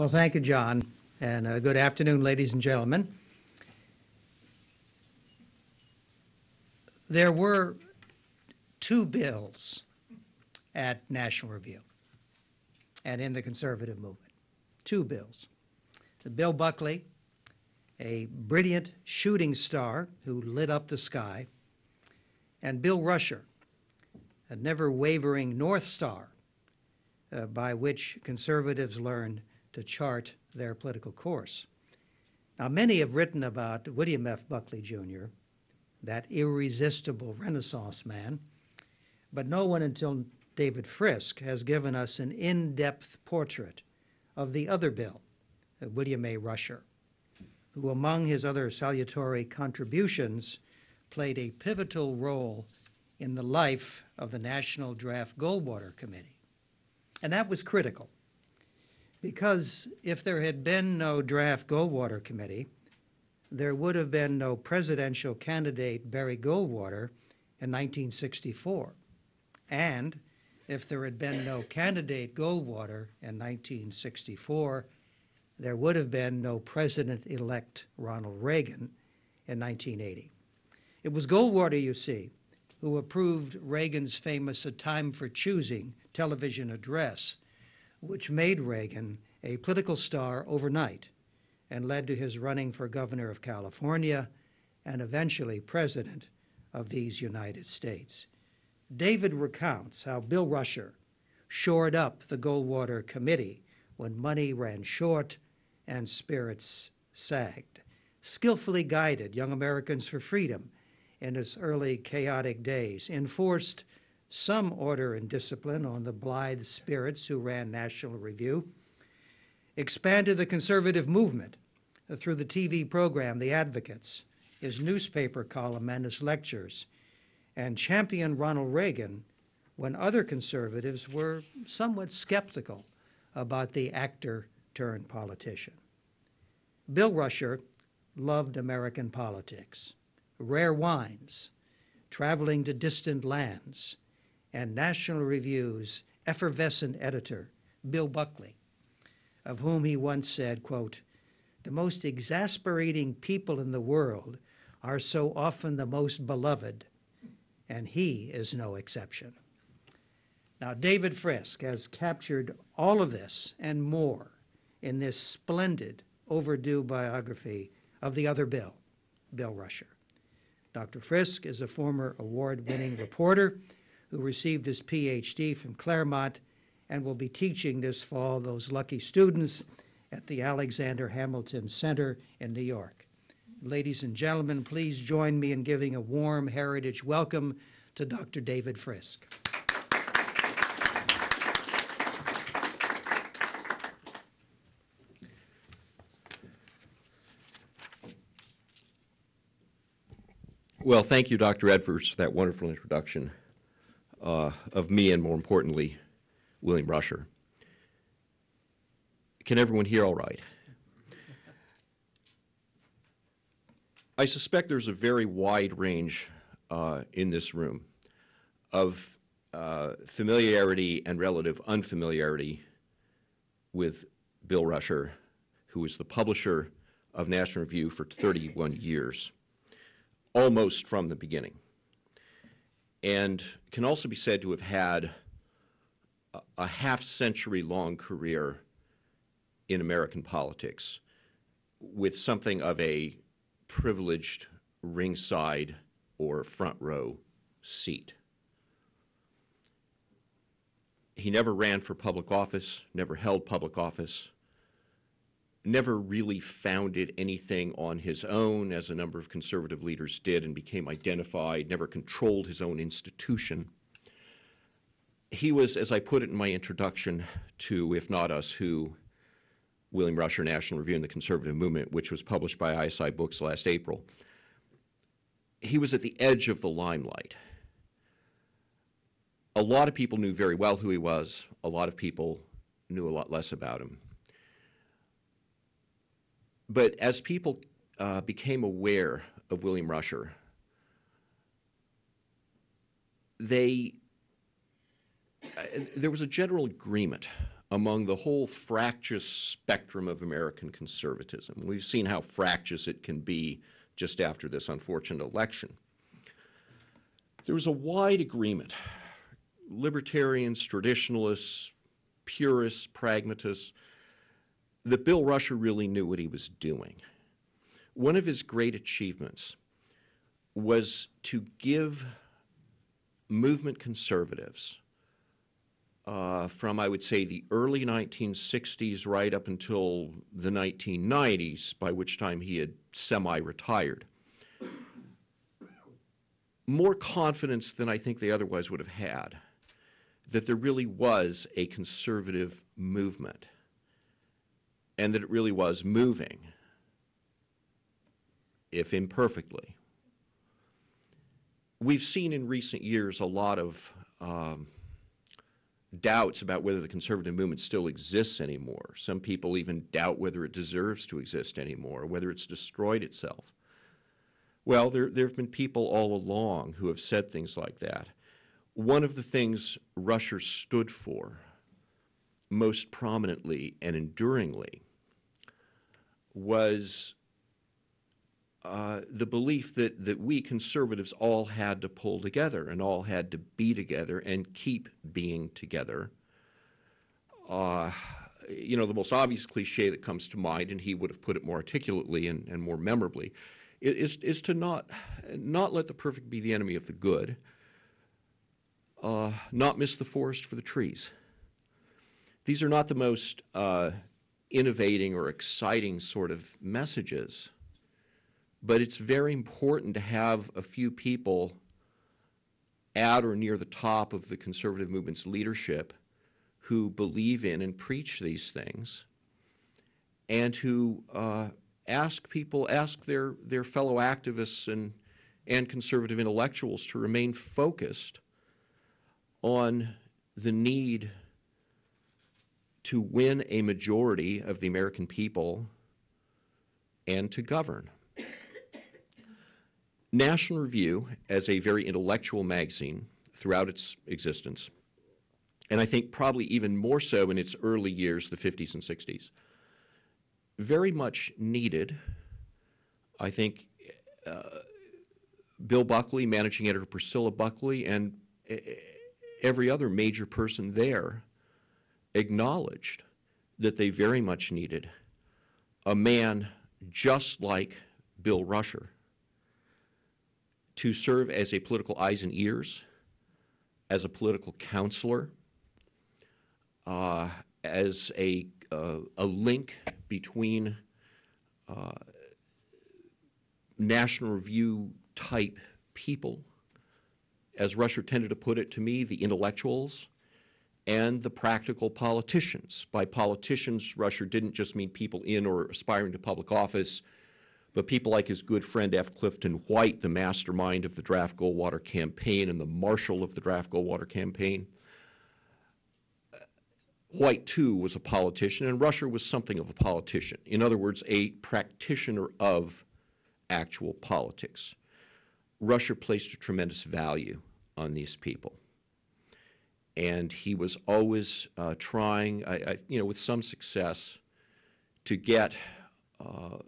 Well, thank you, John, and uh, good afternoon, ladies and gentlemen. There were two bills at National Review and in the conservative movement. Two bills. The Bill Buckley, a brilliant shooting star who lit up the sky, and Bill Rusher, a never wavering North Star uh, by which conservatives learned to chart their political course. Now, many have written about William F. Buckley Jr., that irresistible Renaissance man, but no one until David Frisk has given us an in depth portrait of the other Bill, uh, William A. Rusher, who, among his other salutary contributions, played a pivotal role in the life of the National Draft Goldwater Committee. And that was critical because if there had been no Draft Goldwater Committee, there would have been no presidential candidate Barry Goldwater in 1964. And if there had been no candidate Goldwater in 1964, there would have been no president elect Ronald Reagan in 1980. It was Goldwater, you see, who approved Reagan's famous A Time for Choosing television address, which made Reagan a political star overnight and led to his running for governor of California and eventually president of these United States. David recounts how Bill Rusher shored up the Goldwater Committee when money ran short and spirits sagged, skillfully guided Young Americans for Freedom in its early chaotic days, enforced some order and discipline on the blithe spirits who ran National Review, expanded the conservative movement through the TV program The Advocates, his newspaper column, and his lectures, and championed Ronald Reagan when other conservatives were somewhat skeptical about the actor turned politician. Bill Rusher loved American politics, rare wines, traveling to distant lands, and National Review's effervescent editor, Bill Buckley, of whom he once said, quote, the most exasperating people in the world are so often the most beloved, and he is no exception. Now, David Frisk has captured all of this and more in this splendid, overdue biography of the other Bill, Bill Rusher. Dr. Frisk is a former award winning reporter who received his PhD from Claremont and will be teaching this fall those lucky students at the Alexander Hamilton Center in New York. Ladies and gentlemen, please join me in giving a warm heritage welcome to Dr. David Frisk. Well, thank you, Dr. Edwards, for that wonderful introduction uh, of me and, more importantly, William Rusher. Can everyone hear all right? I suspect there's a very wide range uh, in this room of uh, familiarity and relative unfamiliarity with Bill Rusher, who was the publisher of National Review for 31 years, almost from the beginning, and can also be said to have had a, a half century long career in American politics with something of a privileged ringside or front row seat. He never ran for public office, never held public office, never really founded anything on his own, as a number of conservative leaders did and became identified, never controlled his own institution. He was, as I put it in my introduction to If Not Us Who, William Rusher National Review and the Conservative Movement, which was published by ISI Books last April. He was at the edge of the limelight. A lot of people knew very well who he was, a lot of people knew a lot less about him. But as people uh, became aware of William Rusher, they there was a general agreement among the whole fractious spectrum of American conservatism. We've seen how fractious it can be just after this unfortunate election. There was a wide agreement libertarians, traditionalists, purists, pragmatists that Bill Rusher really knew what he was doing. One of his great achievements was to give movement conservatives uh, from, I would say, the early 1960s right up until the 1990s, by which time he had semi retired, more confidence than I think they otherwise would have had that there really was a conservative movement and that it really was moving, if imperfectly. We've seen in recent years a lot of um, doubts about whether the conservative movement still exists anymore. Some people even doubt whether it deserves to exist anymore, whether it's destroyed itself. Well, there, there have been people all along who have said things like that. One of the things Rusher stood for most prominently and enduringly was uh, the belief that, that we conservatives all had to pull together and all had to be together and keep being together. Uh, you know, the most obvious cliche that comes to mind, and he would have put it more articulately and, and more memorably, is, is to not, not let the perfect be the enemy of the good, uh, not miss the forest for the trees. These are not the most uh, innovating or exciting sort of messages, but it's very important to have a few people at or near the top of the conservative movement's leadership who believe in and preach these things and who uh, ask people, ask their, their fellow activists and, and conservative intellectuals to remain focused on the need to win a majority of the American people and to govern. National Review, as a very intellectual magazine throughout its existence, and I think probably even more so in its early years, the 50s and 60s, very much needed, I think, uh, Bill Buckley, managing editor Priscilla Buckley, and every other major person there acknowledged that they very much needed a man just like Bill Rusher to serve as a political eyes and ears, as a political counselor, uh, as a, uh, a link between uh, National Review type people, as Rusher tended to put it to me, the intellectuals and the practical politicians. By politicians, Rusher didn't just mean people in or aspiring to public office, but people like his good friend F. Clifton White, the mastermind of the Draft Goldwater campaign and the marshal of the Draft Goldwater campaign. White, too, was a politician, and Rusher was something of a politician. In other words, a practitioner of actual politics. Rusher placed a tremendous value on these people and he was always uh, trying, I, I, you know, with some success, to get uh,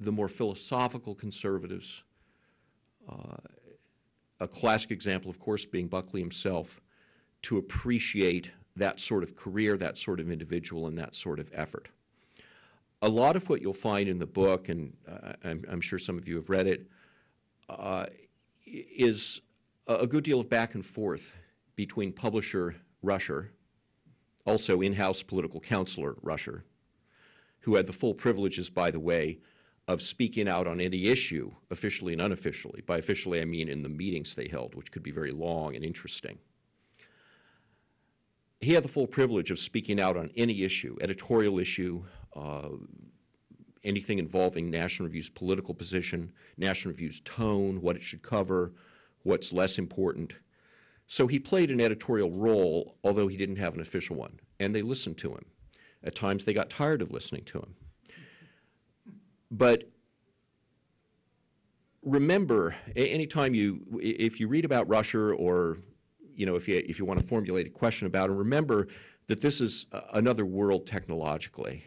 the more philosophical conservatives. Uh, a classic example, of course, being Buckley himself, to appreciate that sort of career, that sort of individual, and that sort of effort. A lot of what you'll find in the book, and uh, I'm, I'm, sure some of you have read it, uh, is a good deal of back and forth between publisher Rusher, also in house political counselor Rusher, who had the full privileges, by the way, of speaking out on any issue, officially and unofficially. By officially, I mean in the meetings they held, which could be very long and interesting. He had the full privilege of speaking out on any issue, editorial issue, uh, anything involving National Review's political position, National Review's tone, what it should cover, what's less important. So he played an editorial role, although he didn't have an official one, and they listened to him. At times they got tired of listening to him. But remember, anytime you, if you read about Rusher or you know, if you, if you want to formulate a question about. And remember that this is uh, another world technologically.